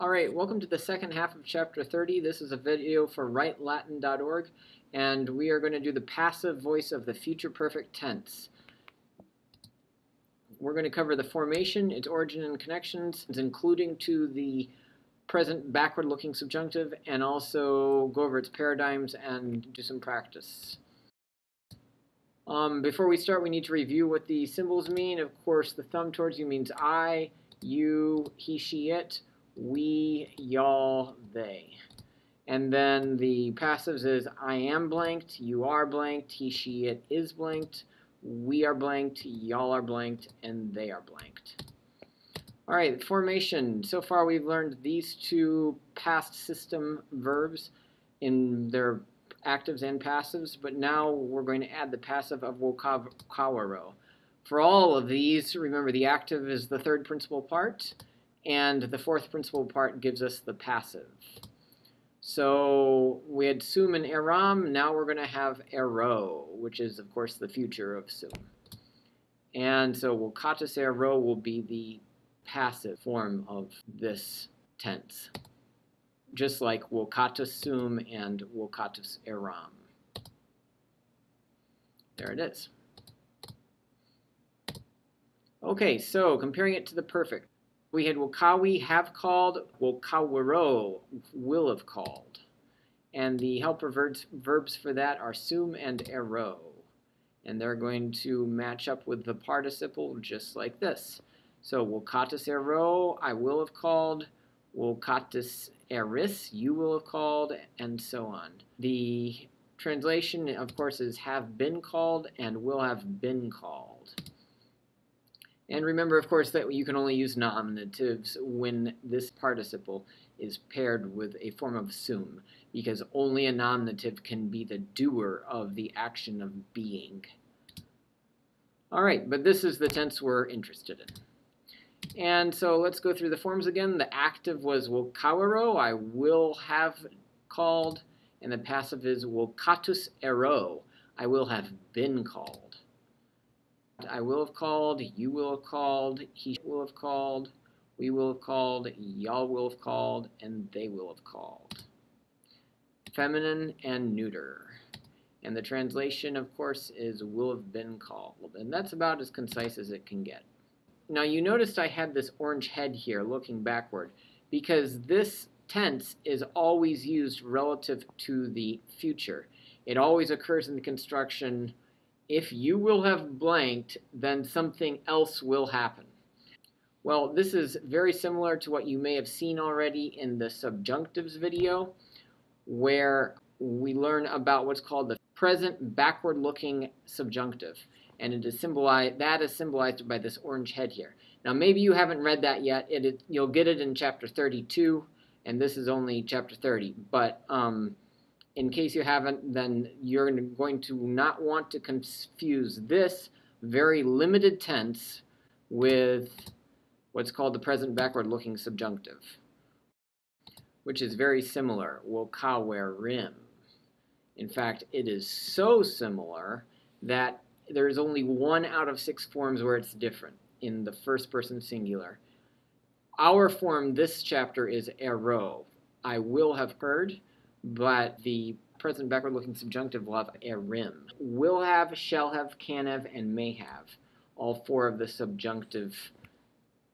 All right, welcome to the second half of chapter 30. This is a video for writelatin.org, and we are going to do the passive voice of the future perfect tense. We're going to cover the formation, its origin and connections, including to the present backward-looking subjunctive, and also go over its paradigms and do some practice. Um, before we start, we need to review what the symbols mean. Of course, the thumb towards you means I, you, he, she, it we, y'all, they. And then the passives is I am blanked, you are blanked, he, she, it is blanked, we are blanked, y'all are blanked, and they are blanked. All right, formation. So far we've learned these two past system verbs in their actives and passives, but now we're going to add the passive of vocavero. For all of these, remember the active is the third principal part, and the fourth principal part gives us the passive. So we had sum and eram, now we're going to have ero, which is of course the future of sum. And so vocatus ero will be the passive form of this tense, just like vocatus sum and vocatus eram. There it is. Okay, so comparing it to the perfect. We had Vocavi have called, Vocavero will have called. And the helper verbs, verbs for that are sum and ero. And they're going to match up with the participle just like this. So Vocatus ero, I will have called. Wokatus eris, you will have called, and so on. The translation, of course, is have been called and will have been called. And remember, of course, that you can only use nominatives when this participle is paired with a form of sum, because only a nominative can be the doer of the action of being. All right, but this is the tense we're interested in. And so let's go through the forms again. The active was vocavero, I will have called, and the passive is vocatus ero, I will have been called. I will have called, you will have called, he will have called, we will have called, y'all will have called, and they will have called. Feminine and neuter. And the translation, of course, is will have been called. And that's about as concise as it can get. Now you noticed I had this orange head here looking backward because this tense is always used relative to the future. It always occurs in the construction if you will have blanked, then something else will happen. Well, this is very similar to what you may have seen already in the subjunctives video, where we learn about what's called the present backward-looking subjunctive. And it is symbolized, that is symbolized by this orange head here. Now, maybe you haven't read that yet. It, it you'll get it in chapter 32, and this is only chapter 30. But um, in case you haven't, then you're going to not want to confuse this very limited tense with what's called the present backward-looking subjunctive, which is very similar, vocaverim. In fact, it is so similar that there's only one out of six forms where it's different in the first person singular. Our form this chapter is ero. I will have heard, but the present backward-looking subjunctive will have a rim. Will have, shall have, can have, and may have. All four of the subjunctive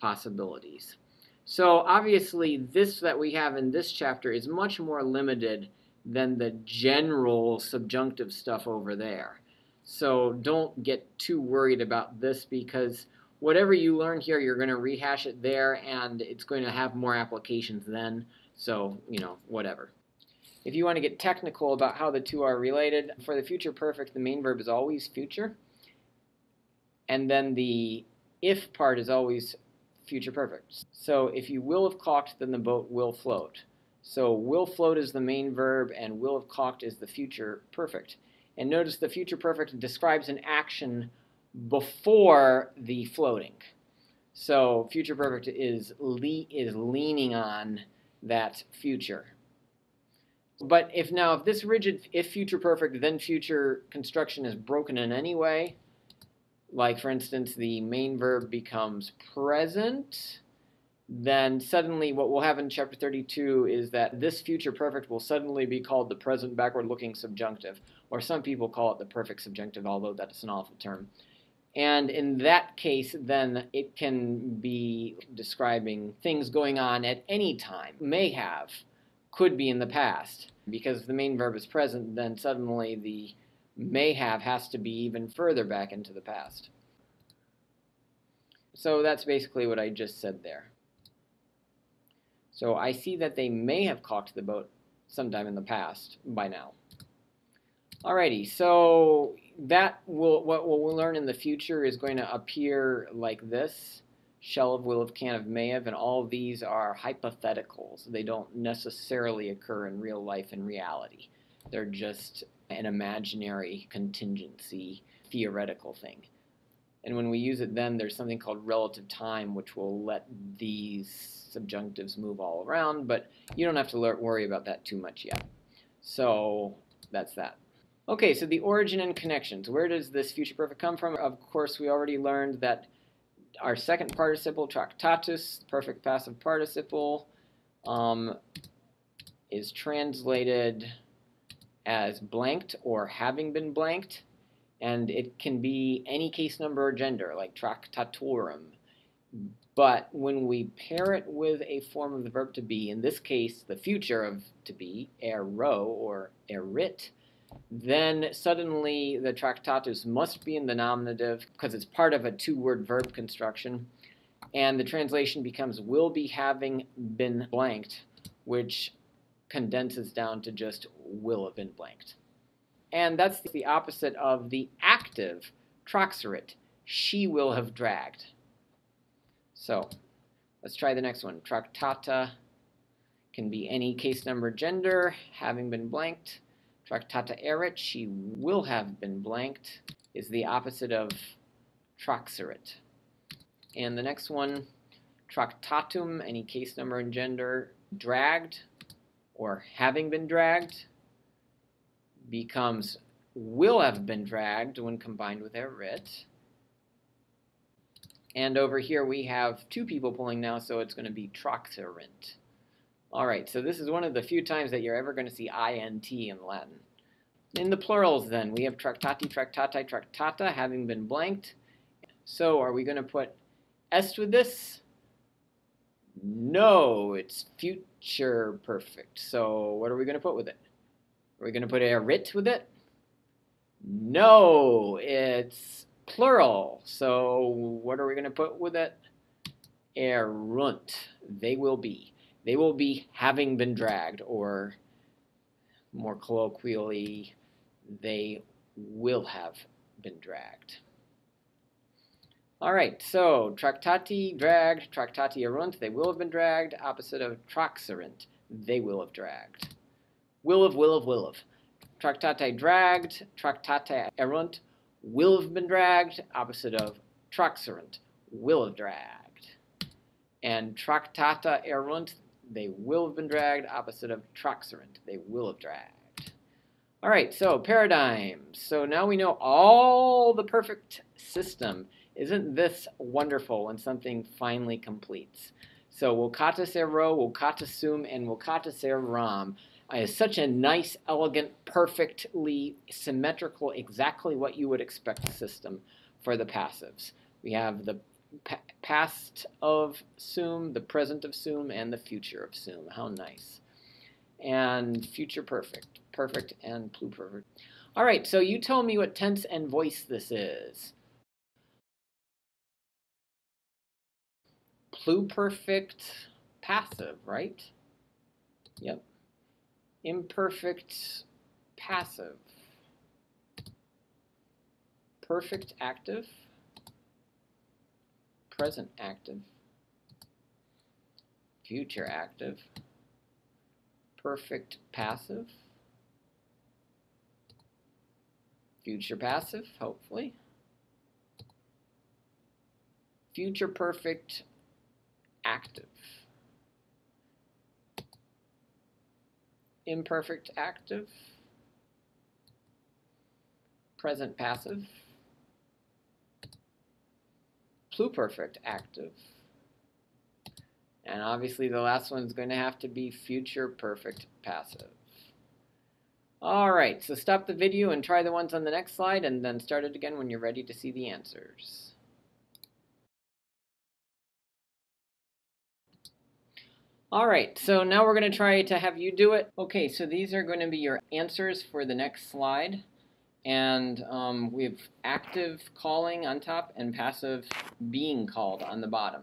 possibilities. So obviously this that we have in this chapter is much more limited than the general subjunctive stuff over there. So don't get too worried about this because whatever you learn here, you're going to rehash it there and it's going to have more applications then. So, you know, whatever. If you want to get technical about how the two are related, for the future perfect, the main verb is always future. And then the if part is always future perfect. So if you will have caulked, then the boat will float. So will float is the main verb, and will have caulked is the future perfect. And notice the future perfect describes an action before the floating. So future perfect is, le is leaning on that future. But if now, if this rigid, if future perfect, then future construction is broken in any way, like for instance, the main verb becomes present, then suddenly what will happen in chapter 32 is that this future perfect will suddenly be called the present backward looking subjunctive, or some people call it the perfect subjunctive, although that's an awful term. And in that case, then it can be describing things going on at any time, may have, could be in the past. Because the main verb is present, then suddenly the may have has to be even further back into the past. So that's basically what I just said there. So I see that they may have caulked the boat sometime in the past by now. Alrighty, so that will what we'll learn in the future is going to appear like this. Shall of, will of, can of, may have, and all of these are hypotheticals. They don't necessarily occur in real life and reality. They're just an imaginary contingency theoretical thing. And when we use it then, there's something called relative time, which will let these subjunctives move all around, but you don't have to worry about that too much yet. So that's that. Okay, so the origin and connections. Where does this future perfect come from? Of course, we already learned that our second participle, tractatus, perfect passive participle, um, is translated as blanked or having been blanked, and it can be any case number or gender, like tractatorum. But when we pair it with a form of the verb to be, in this case, the future of to be, ero or erit, then suddenly the tractatus must be in the nominative because it's part of a two-word verb construction. And the translation becomes will be having been blanked, which condenses down to just will have been blanked. And that's the opposite of the active traxerit. She will have dragged. So let's try the next one. Tractata can be any case number gender, having been blanked. Tractata erit, she will have been blanked, is the opposite of traxerit. And the next one, tractatum, any case number and gender, dragged or having been dragged becomes will have been dragged when combined with erit. And over here we have two people pulling now, so it's going to be traxerint. All right, so this is one of the few times that you're ever going to see int in Latin. In the plurals then, we have tractati, tractati, tractata having been blanked. So are we going to put est with this? No, it's future perfect. So what are we going to put with it? Are we going to put erit with it? No, it's plural. So what are we going to put with it? Erunt. They will be. They will be having been dragged, or more colloquially, they will have been dragged. All right, so tractati dragged, tractati erunt, they will have been dragged, opposite of traxerint, they will have dragged. Will of, will of, will of. Tractate dragged, tractate erunt, will have been dragged, opposite of traxerint, will have dragged. And tractata erunt, they will have been dragged, opposite of traxerint, they will have dragged. All right, so paradigms. So now we know all the perfect system. Isn't this wonderful when something finally completes? So vocata sero, vocata sum, and vocata seram is such a nice, elegant, perfectly symmetrical, exactly what you would expect system for the passives. We have the past of sum, the present of sum, and the future of sum. How nice. And future perfect perfect, and pluperfect. All right, so you tell me what tense and voice this is. Pluperfect passive, right? Yep. Imperfect passive. Perfect active. Present active. Future active. Perfect passive. Future passive, hopefully. Future perfect active. Imperfect active. Present passive. Pluperfect active. And obviously the last one's going to have to be future perfect passive. Alright, so stop the video and try the ones on the next slide and then start it again when you're ready to see the answers. Alright, so now we're going to try to have you do it. Okay, so these are going to be your answers for the next slide. And um, we have active calling on top and passive being called on the bottom.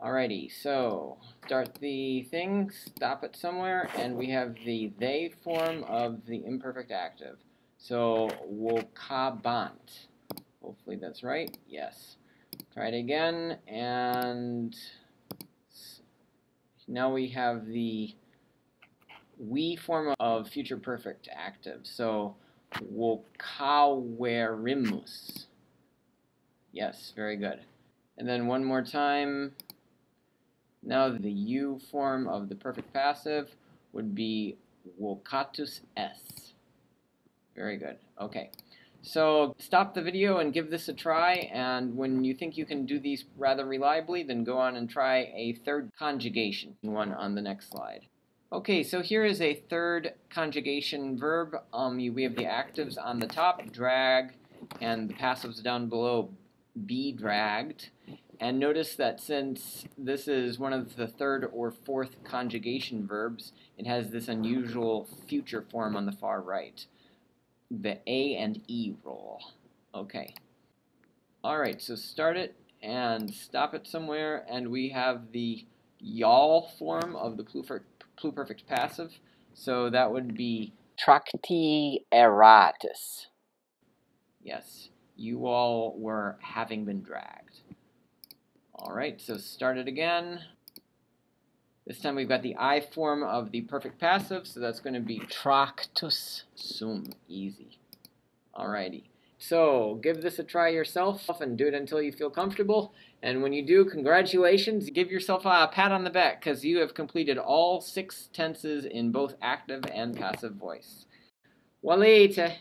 Alrighty, so start the thing, stop it somewhere, and we have the they form of the imperfect active. So, vocabant. Hopefully that's right. Yes. Try it again, and now we have the we form of future perfect active. So, vocaverimus. Yes, very good. And then one more time. Now the U form of the perfect passive would be vocatus s. Very good. Okay. So stop the video and give this a try, and when you think you can do these rather reliably, then go on and try a third conjugation, one on the next slide. Okay, so here is a third conjugation verb. Um, we have the actives on the top, drag, and the passives down below, be dragged. And notice that since this is one of the third or fourth conjugation verbs, it has this unusual future form on the far right the A and E roll. Okay. Alright, so start it and stop it somewhere, and we have the y'all form of the pluperfect passive. So that would be tracti eratis. Yes, you all were having been dragged. Alright, so start it again. This time we've got the I form of the perfect passive, so that's going to be tractus sum. Easy. Alrighty. So give this a try yourself and do it until you feel comfortable. And when you do, congratulations. Give yourself a pat on the back because you have completed all six tenses in both active and passive voice. Valete.